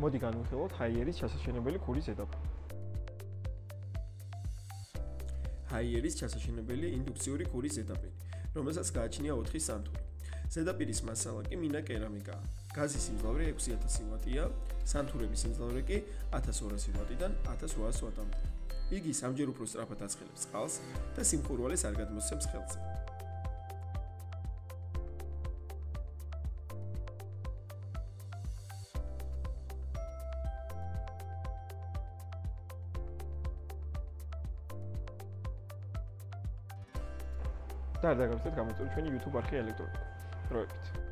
მოდი განვიხილოთ ჰაიერის ჩასაშენებელი ქურის ეტაპი. ჰაიერის ჩასაშენებელი ინდუქციური ქურის ეტაპი, რომელსაც გააჩნია 4 სანთური. ზედაპირის მასალა კი მინა კერამიკაა. გაზის სიმძლავრე 6000 ვატია, სანთურების სიმძლავრე კი 1200 ვატიდან 1800 ვატამდე. იგი სამჯერ უფრო სწრაფად აცხელებს წყალს და სიმხურვალეს არ გადმოსცემს ხელზე. და არ დაგავიწყდეთ გამოწვეული ჩვენი YouTube არხი ელექტრონიკა პროექტით.